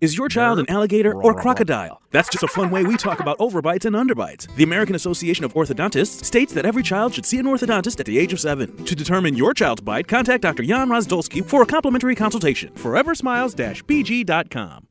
Is your child an alligator or crocodile? That's just a fun way we talk about overbites and underbites. The American Association of Orthodontists states that every child should see an orthodontist at the age of seven. To determine your child's bite, contact Dr. Jan Rozdolski for a complimentary consultation. ForeverSmiles-BG.com.